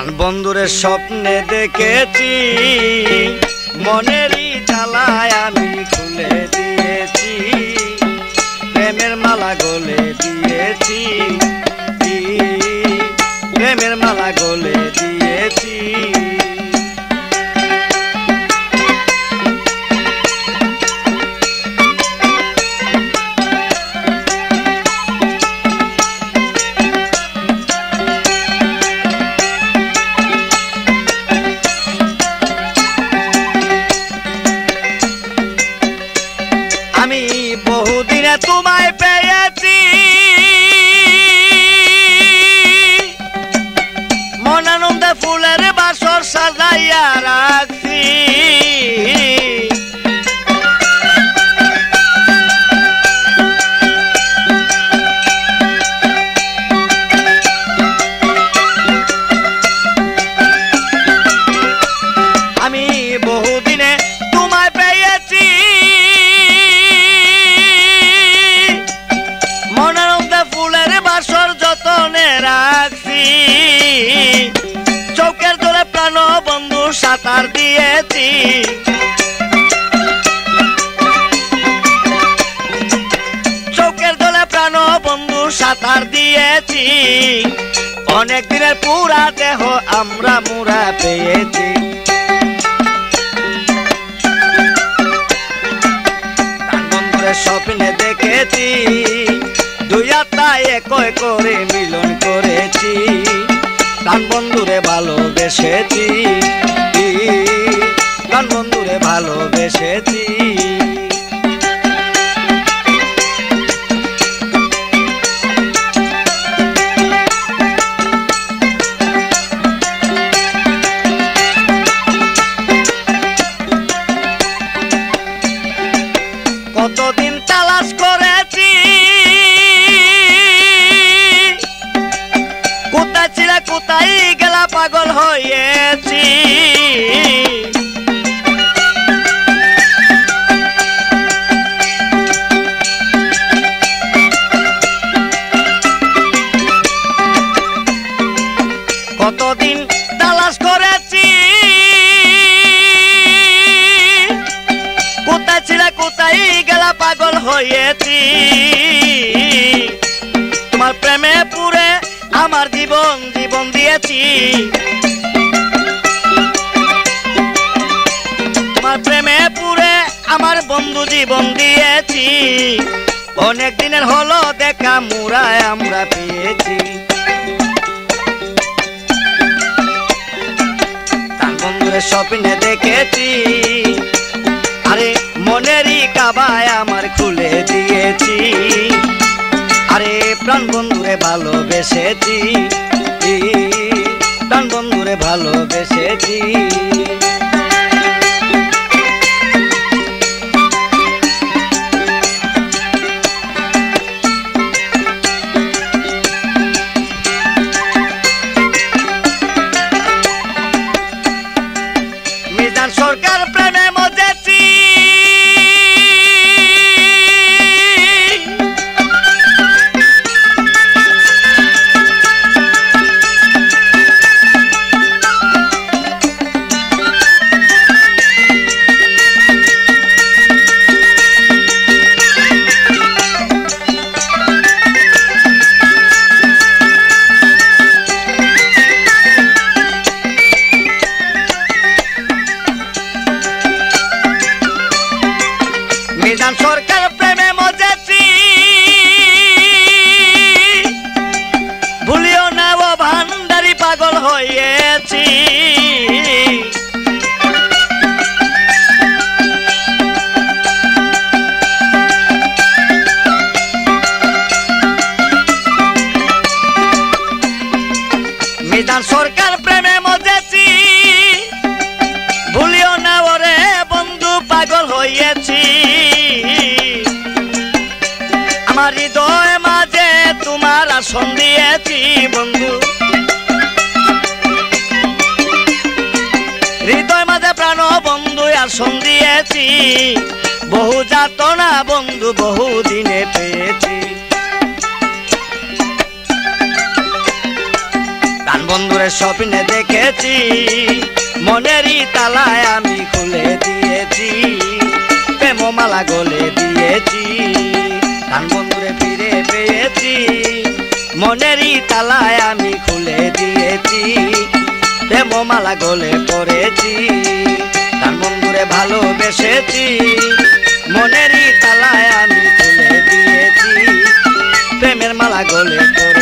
প্রাণ বন্ধুরে স্বপ্নে দেখেছি। মনেরই জ্বালায় আমি খুলে দিয়েছি। প্রেমের মালা গলে দিয়েছি। প্রেমের মালা গলে সাঁতার দিয়েছি। চৌকের দলে প্রাণ বন্ধু সাঁতার দিয়েছি। অনেক দিনের পুরা দেহ আমরা মুরা পেয়েছি। স্বপ্নে দেখেছি, দুই আত্মায় একয় করে মিলন করেছি। প্রাণ বন্ধুরে ভালোবেসেছি। কতদিন তালাশ করেছি? কোথায় ছিল কোথায় গেলা পাগল হয়েছি? হয়েছি। তোমার প্রেমে পুরে আমার জীবন জীবন দিয়েছি। তোমার প্রেমে পুরে আমার বন্ধু জীবন দিয়েছি। অনেক দিনের হলো দেখা মুরায় আমরা পেয়েছি। তার বন্ধুরে স্বপ্নে দেখেছি। মনেরই কাবায় আমার খুলে দিয়েছি। আরে প্রাণ বন্ধুরে ভালোবেসেছি। প্রাণ বন্ধুরে ভালোবেসেছি। হয়েছি মিজান সরকার প্রেমে মজেছি। ভুলিও না ওরে, বন্ধু পাগল হইয়াছি। আমার হৃদয় মাঝে তোমার আসন দিয়েছি, বন্ধু। দিয়েছি বহু যাতনা বন্ধু, বহু দিনে পেয়েছি। প্রাণ বন্ধুরে স্বপ্নে দেখেছি, মনেরই তালায় আমি খুলে দিয়েছি, প্রেমমালা গলে দিয়েছি। ধান বন্ধুরে ফিরে পেয়েছি, মনেরই তালায় আমি খুলে দিয়েছি, প্রেমমালা গলে পড়েছি। ধান বন্ধুরে ভালোবেসেছি। মনেরই তালায় আমি তুলে দিয়েছি। প্রেমের মালা গলে পড়ে